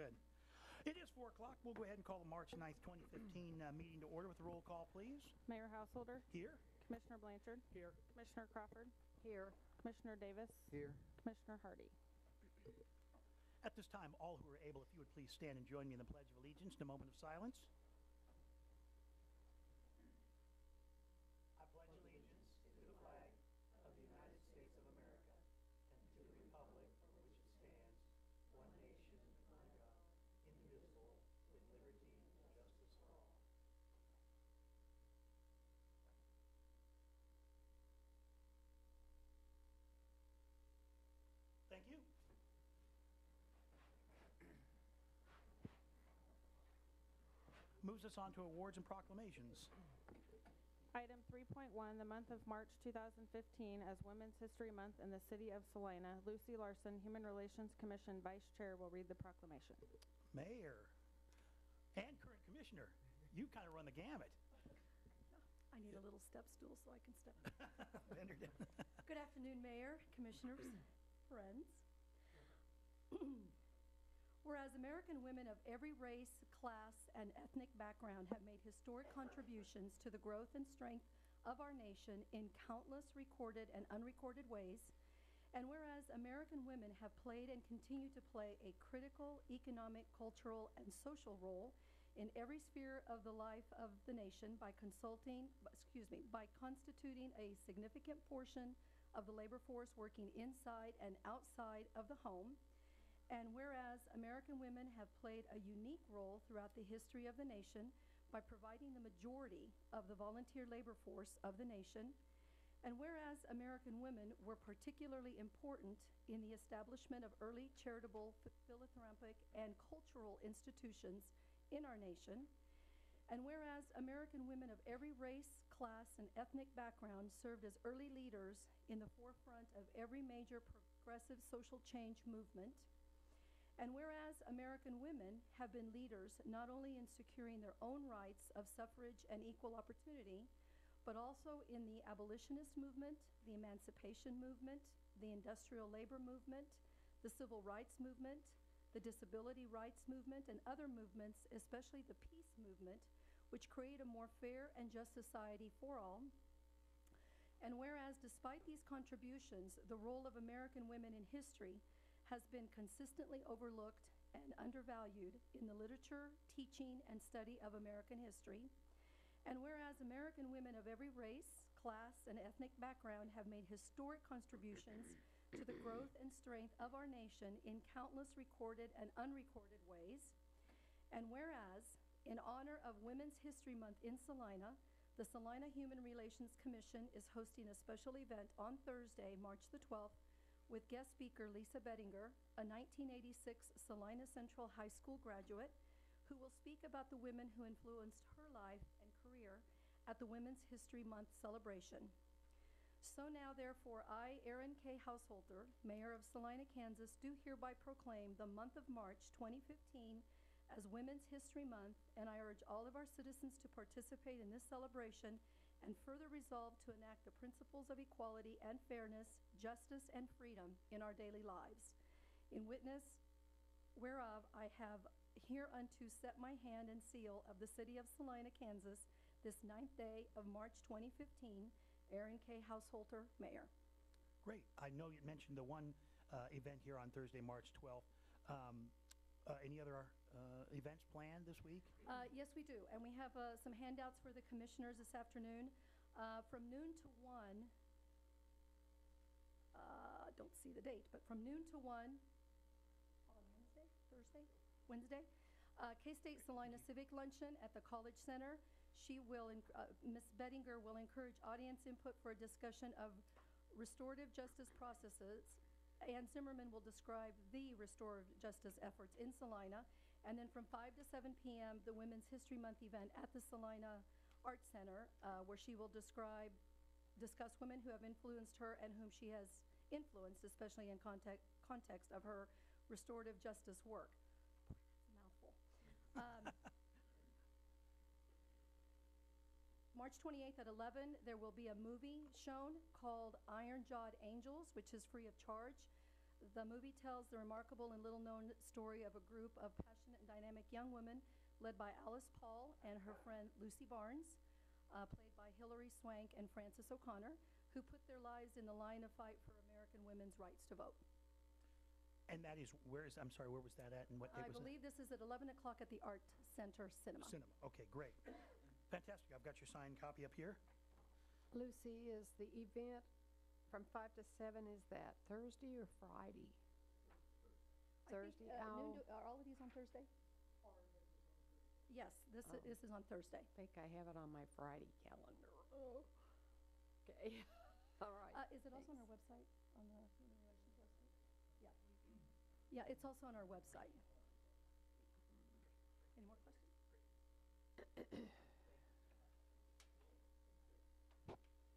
good. It is 4 o'clock. We'll go ahead and call the March 9th, 2015 uh, meeting to order with a roll call, please. Mayor Householder, Here? Commissioner Blanchard, Here. Commissioner Crawford, Here. Commissioner Davis, Here. Commissioner Hardy. At this time, all who are able, if you would please stand and join me in the Pledge of Allegiance in a moment of silence. I pledge allegiance to the flag of the United States of America and to the republic for which it stands, one nation, under God, indivisible, with liberty and justice for all. Thank you. Moves us on to awards and proclamations. Item 3.1, the month of March 2015 as Women's History Month in the city of Salina, Lucy Larson, Human Relations Commission Vice Chair, will read the proclamation. Mayor and current commissioner, you kind of run the gamut. I need a little step stool so I can step. Bender down. Good afternoon, Mayor, Commissioners, friends. Whereas American women of every race, class, and ethnic background have made historic contributions to the growth and strength of our nation in countless recorded and unrecorded ways, and whereas American women have played and continue to play a critical economic, cultural, and social role in every sphere of the life of the nation by consulting, excuse me, by constituting a significant portion of the labor force working inside and outside of the home, and whereas American women have played a unique role throughout the history of the nation by providing the majority of the volunteer labor force of the nation, and whereas American women were particularly important in the establishment of early charitable, philanthropic, and cultural institutions in our nation, and whereas American women of every race, class, and ethnic background served as early leaders in the forefront of every major progressive social change movement, and whereas American women have been leaders not only in securing their own rights of suffrage and equal opportunity, but also in the abolitionist movement, the emancipation movement, the industrial labor movement, the civil rights movement, the disability rights movement, and other movements, especially the peace movement, which create a more fair and just society for all, and whereas despite these contributions, the role of American women in history has been consistently overlooked and undervalued in the literature, teaching, and study of American history, and whereas American women of every race, class, and ethnic background have made historic contributions to the growth and strength of our nation in countless recorded and unrecorded ways, and whereas, in honor of Women's History Month in Salina, the Salina Human Relations Commission is hosting a special event on Thursday, March the 12th, with guest speaker Lisa Bettinger, a 1986 Salina Central High School graduate, who will speak about the women who influenced her life and career at the Women's History Month celebration. So now therefore, I, Aaron K. Householder, Mayor of Salina, Kansas, do hereby proclaim the month of March 2015 as Women's History Month, and I urge all of our citizens to participate in this celebration and further resolve to enact the principles of equality and fairness, justice, and freedom in our daily lives. In witness whereof I have hereunto set my hand and seal of the city of Salina, Kansas, this ninth day of March 2015, Aaron K. Householder, Mayor. Great. I know you mentioned the one uh, event here on Thursday, March 12th. Um, uh, Any other uh, events planned this week? Uh, Yes, we do, and we have uh, some handouts for the commissioners this afternoon. Uh, From noon to one, uh, don't see the date, but from noon to one, on Wednesday, Thursday, Wednesday, uh, K-State Salina Civic Luncheon at the College Center. She will, uh, Ms. Bettinger will encourage audience input for a discussion of restorative justice processes. Ann Zimmerman will describe the restorative justice efforts in Salina. And then from 5 to 7 p.m., the Women's History Month event at the Salina Art Center, uh, where she will describe, discuss women who have influenced her and whom she has influenced, especially in context, context of her restorative justice work. Mouthful. Um, March 28th at 11, there will be a movie shown called Iron Jawed Angels, which is free of charge. The movie tells the remarkable and little-known story of a group of passionate and dynamic young women led by Alice Paul and her friend Lucy Burns, uh, played by Hilary Swank and Frances O'Connor, who put their lives in the line of fight for American women's rights to vote. And that is, where is, I'm sorry, where was that at and what date I was that? believe this is at 11 o'clock at the Art Center Cinema. Cinema, okay, great. Fantastic, I've got your signed copy up here. Lucy, is the event from five to seven, is that Thursday or Friday? I think, Thursday, uh, noon Al? to- Are all of these on Thursday? Yes, this, i- Oh. this is on Thursday. I think I have it on my Friday calendar. Okay, all right. Uh, is it also on our website, on the Human Relations website? Yeah. Yeah, it's also on our website. Any more questions?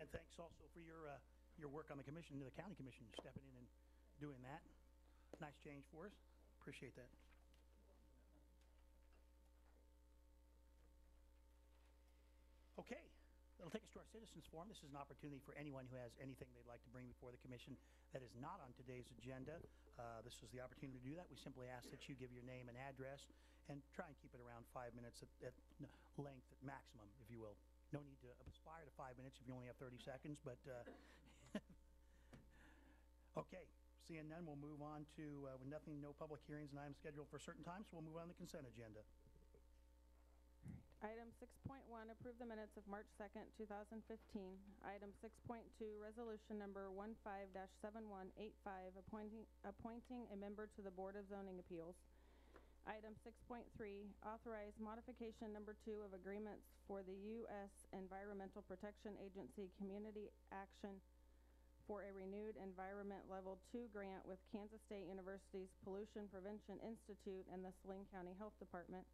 And thanks also for your, uh, your work on the commission, the county commission, stepping in and doing that. Nice change for us. Appreciate that. Okay, that'll take us to our citizens forum. This is an opportunity for anyone who has anything they'd like to bring before the commission that is not on today's agenda. Uh, This is the opportunity to do that. We simply ask that you give your name and address and try and keep it around five minutes at, at length, at maximum, if you will. No need to aspire to five minutes if you only have 30 seconds, but, uh, okay, seeing none, we'll move on to, uh, with nothing, no public hearings and items scheduled for certain times, we'll move on to the consent agenda. Item 6.1, approve the minutes of March 2nd, 2015. Item 6.2, resolution number 15-7185, appointing, appointing a member to the Board of Zoning Appeals. Item 6.3, authorize modification number two of agreements for the U.S. Environmental Protection Agency Community Action for a renewed Environment Level 2 grant with Kansas State University's Pollution Prevention Institute and the Saline County Health Department.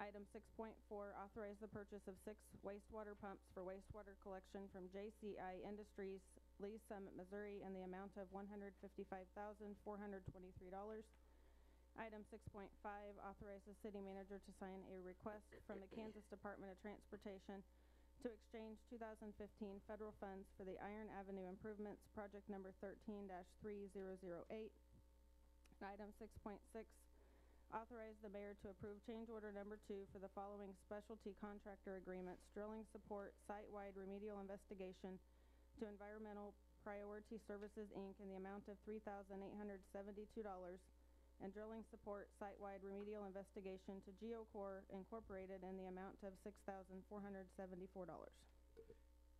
Item 6.4, authorize the purchase of six wastewater pumps for wastewater collection from JCI Industries, Lee's Summit, Missouri, in the amount of $155,423. Item 6.5, authorize the city manager to sign a request from the Kansas Department of Transportation to exchange 2015 federal funds for the Iron Avenue Improvements, project number 13-3008. Item 6.6, Authorize the mayor to approve change order number two for the following specialty contractor agreements, drilling support, site-wide remedial investigation to Environmental Priority Services, Inc. in the amount of $3,872, and drilling support, site-wide remedial investigation to GeoCore Incorporated in the amount of $6,474.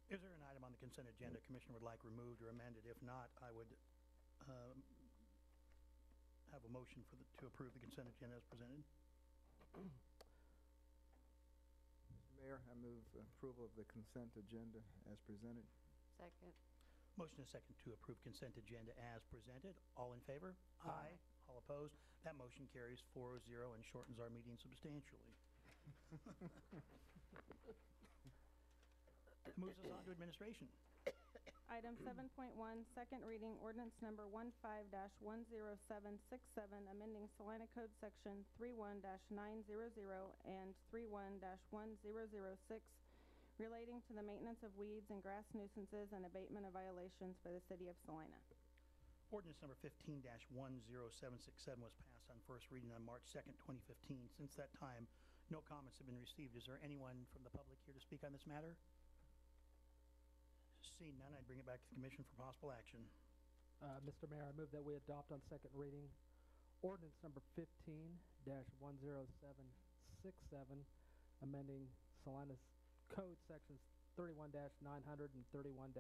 Is there an item on the consent agenda Commissioner would like removed or amended? If not, I would um, have a motion for the, to approve the consent agenda as presented. Mr. Mayor, I move approval of the consent agenda as presented. Second. Motion is second to approve consent agenda as presented. All in favor? Aye. All opposed? That motion carries 4-0 and shortens our meeting substantially. Moves us on to administration. Item 7.1, second reading ordinance number 15-10767, amending Salina Code Section 31-900 and 31-1006, relating to the maintenance of weeds and grass nuisances and abatement of violations for the city of Salina. Ordinance number 15-10767 was passed on first reading on March 2nd, 2015. Since that time, no comments have been received. Is there anyone from the public here to speak on this matter? Seeing none, I'd bring it back to the commission for possible action. Uh, Mr. Mayor, I move that we adopt on second reading ordinance number fifteen one zero seven six seven, amending Salinas Code Sections thirty-one nine hundred and thirty-one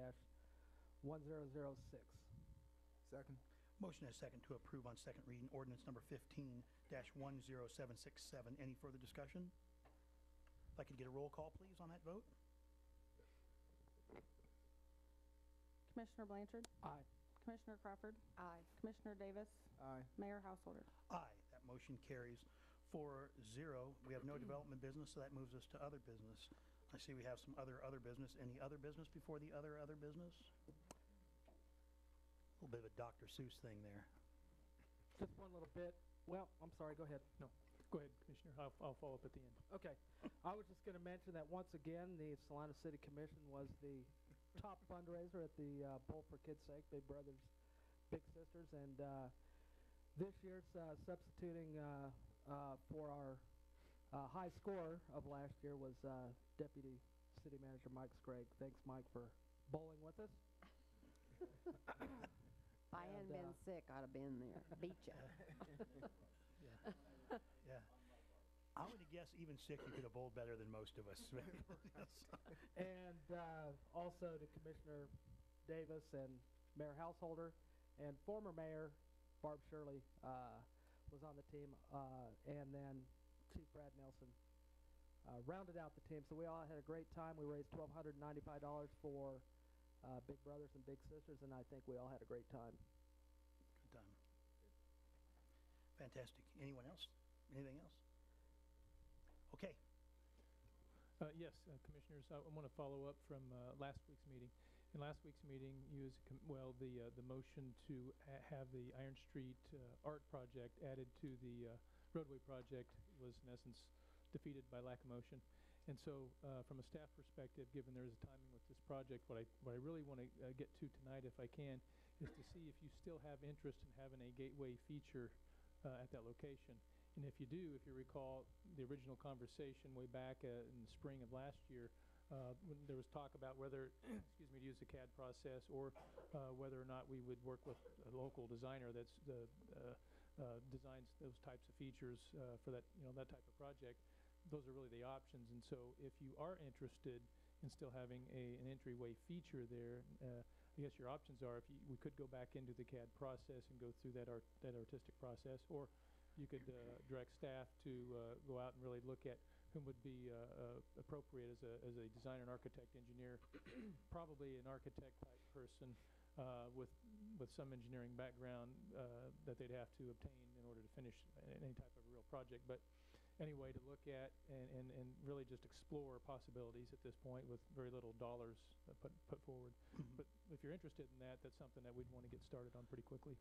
one zero zero six. Second? Motion is second to approve on second reading ordinance number 15-10767. Any further discussion? If I could get a roll call, please, on that vote? Commissioner Blanchard, Aye. Commissioner Crawford, Aye. Commissioner Davis, Aye. Mayor Householder. Aye. That motion carries 4-0. We have no development business, so that moves us to other business. I see we have some other, other business. Any other business before the other, other business? A little bit of a Dr. Seuss thing there. Just one little bit. Well, I'm sorry, go ahead. No. Go ahead, Commissioner. I'll, I'll follow up at the end. Okay. I was just going to mention that once again, the Salina City Commission was the top fundraiser at the uh, Bowl for Kids' Sake Big Brothers Big Sisters, and uh, this year's uh, substituting uh, uh, for our uh, high score of last year was uh, Deputy City Manager Mike Sprague. Thanks, Mike, for bowling with us. If I hadn't And, been sick, I'd have been there, beat ya. Yeah. I'm gonna guess even sick, you could have bowled better than most of us. and uh, also to Commissioner Davis and Mayor Householder and former Mayor Barb Shirley uh, was on the team, uh, and then Chief Brad Nelson uh, rounded out the team. So we all had a great time. We raised twelve hundred and ninety-five dollars for uh, Big Brothers and Big Sisters, and I think we all had a great time. Good time. Fantastic. Anyone else? Anything else? Okay. Uh, yes, uh, Commissioners, I want to follow up from uh, last week's meeting. In last week's meeting, you as, well, the, uh, the motion to have the Iron Street uh, art project added to the uh, roadway project was in essence defeated by lack of motion. And so, from a staff perspective, given there is a timing with this project, what I, what I really want to get to tonight, if I can, is to see if you still have interest in having a gateway feature at that location. And if you do, if you recall the original conversation way back uh, in the spring of last year, uh, when there was talk about whether, excuse me, to use the CAD process or uh, whether or not we would work with a local designer that's the uh, uh, designs those types of features uh, for that, you know, that type of project. Those are really the options. And so, if you are interested in still having a, an entryway feature there, I guess your options are if you, we could go back into the CAD process and go through that art, that artistic process, or you could uh, direct staff to uh, go out and really look at whom would be uh, appropriate as a, as a designer, an architect, engineer, probably an architect type person uh, with, with some engineering background uh, that they'd have to obtain in order to finish any type of real project. But anyway, to look at and, and, and really just explore possibilities at this point with very little dollars uh, put, put forward. But if you're interested in that, that's something that we'd want to get started on pretty quickly.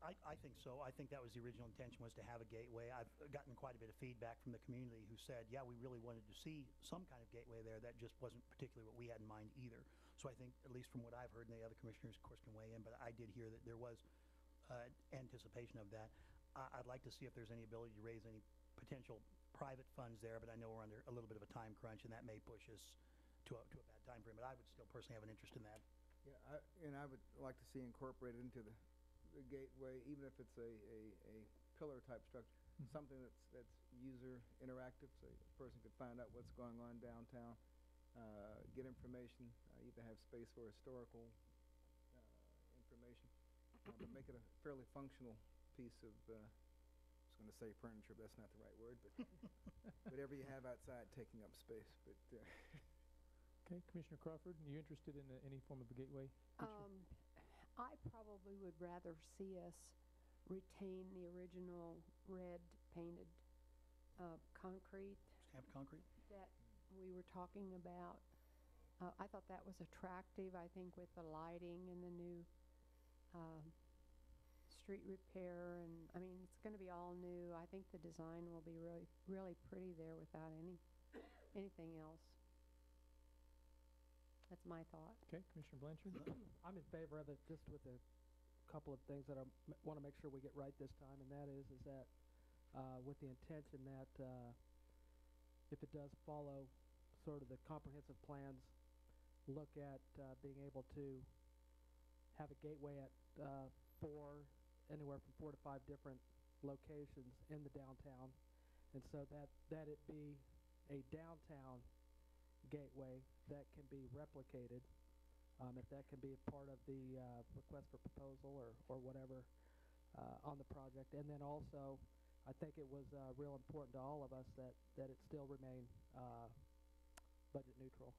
I, I think so. I think that was the original intention was to have a gateway. I've gotten quite a bit of feedback from the community who said, yeah, we really wanted to see some kind of gateway there. That just wasn't particularly what we had in mind either. So I think, at least from what I've heard, and the other commissioners, of course, can weigh in, but I did hear that there was uh, anticipation of that. I, I'd like to see if there's any ability to raise any potential private funds there, but I know we're under a little bit of a time crunch, and that may push us to a, to a bad time frame. But I would still personally have an interest in that. Yeah, I, and I would like to see incorporated into the, the gateway, even if it's a, a, a pillar type structure, Mhm. something that's, that's user interactive, so a person could find out what's going on downtown, uh, get information, uh, either have space for historical, uh, information, uh, but make it a fairly functional piece of, uh, I was gonna say furniture, but that's not the right word, but whatever you have outside taking up space, but, uh, Okay, Commissioner Crawford, are you interested in uh, any form of a gateway? Um, I probably would rather see us retain the original red painted, uh, concrete Stamp concrete? that we were talking about. Uh, I thought that was attractive, I think with the lighting and the new, um, street repair and, I mean, it's gonna be all new. I think the design will be really, really pretty there without any, anything else. That's my thought. Okay, Commissioner Blanchard? I'm in favor of it, just with a couple of things that I want to make sure we get right this time, and that is, is that uh, with the intention that uh, if it does follow sort of the comprehensive plans, look at uh, being able to have a gateway at uh, four, anywhere from four to five different locations in the downtown, and so that that it be a downtown gateway that can be replicated um, if that can be a part of the uh, request for proposal or, or whatever uh, on the project. And then also, I think it was uh, real important to all of us that, that it still remain uh, budget neutral.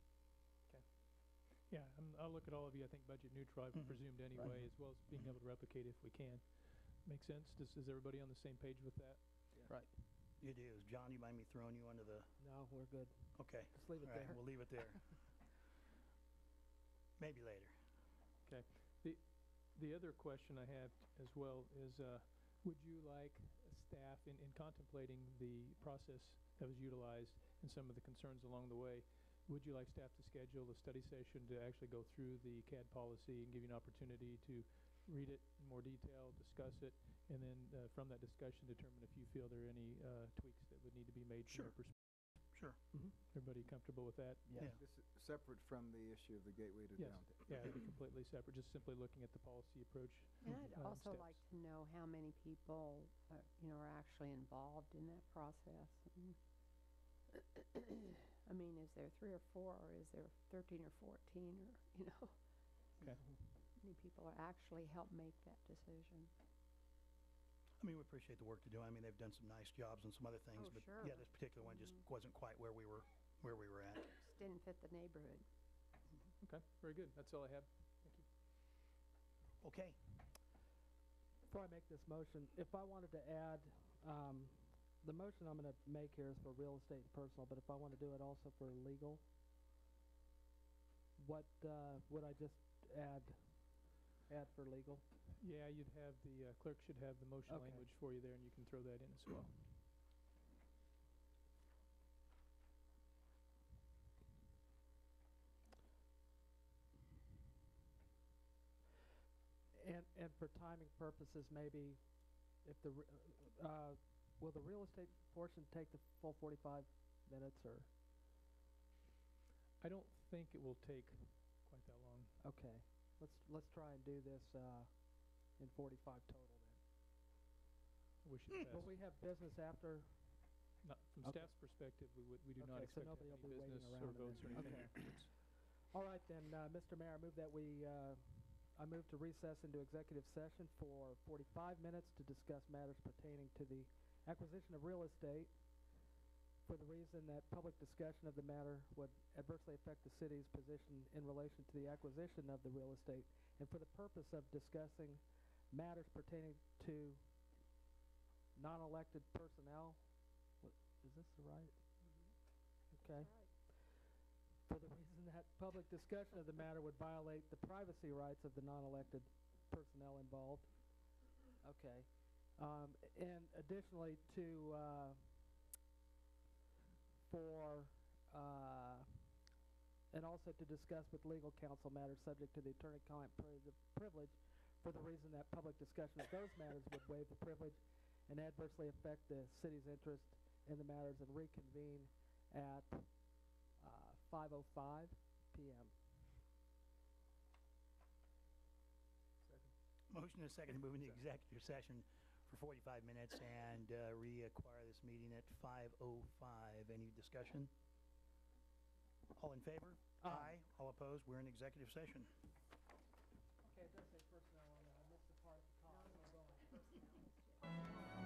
Yeah, I'm, I'll look at all of you, I think budget neutral, I've Mhm. presumed anyway, as well as being able to replicate if we can. Make sense? Does, is everybody on the same page with that? Right. It is. John, you mind me throwing you under the, No, we're good. okay. Just leave it All right, there. we'll leave it there. Maybe later. Okay. The other question I have as well is, uh, would you like staff in, in contemplating the process that was utilized and some of the concerns along the way, would you like staff to schedule a study session to actually go through the CAD policy and give you an opportunity to read it in more detail, discuss it, and then uh, from that discussion, determine if you feel there are any uh, tweaks that would need to be made from your Sure. perspective. Sure. Everybody comfortable with that? Yeah. This is separate from the issue of the gateway to Yes. downtown. Yeah, it'd be completely separate, just simply looking at the policy approach. And I'd um, also steps. like to know how many people, uh, you know, are actually involved in that process. and- I mean, is there three or four, or is there thirteen or fourteen, or, you know? Okay. How many people are actually help make that decision? I mean, we appreciate the work to do. I mean, they've done some nice jobs on some other things, Oh, but sure. yeah, this particular one just Mhm. wasn't quite where we were, where we were at. Just didn't fit the neighborhood. Okay, very good. That's all I have. Thank you. Okay, Before I make this motion, if I wanted to add, um, the motion I'm gonna make here is for real estate and personal, but if I wanna do it also for legal, what, uh, would I just add, add for legal? Yeah, you'd have, the uh, clerk should have the motion Okay. language for you there, and you can throw that in as well. And, and for timing purposes, maybe if the, re- uh, will the real estate portion take the full forty-five minutes or, I don't think it will take quite that long. okay, let's, let's try and do this, uh, in forty-five total then. I wish you the Will best. we have business after, Not, from Okay. staff's perspective, we would, we do not Okay, so expect to have will any be waiting business or around and votes or then- anything okay. All right, then, uh, Mr. Mayor, I move that we, uh, I move to recess into executive session for forty-five minutes to discuss matters pertaining to the acquisition of real estate for the reason that public discussion of the matter would adversely affect the city's position in relation to the acquisition of the real estate, and for the purpose of discussing matters pertaining to non-elected personnel. What, is this the right? Okay for the reason that public discussion of the matter would violate the privacy rights of the non-elected personnel involved. Okay. Um, and additionally to, uh, for, uh, and also to discuss with legal counsel matters subject to the attorney-client pri- privilege for the reason that public discussion of those matters would waive the privilege and adversely affect the city's interest in the matters and reconvene at uh, 5:05 p.m. motion and a second to move into executive session for forty-five minutes and, uh, reacquire this meeting at five oh five. Any discussion? All in favor? Aye. All opposed? We're in executive session. Okay, it does say personnel on there. I missed the part at the top. No, no, no.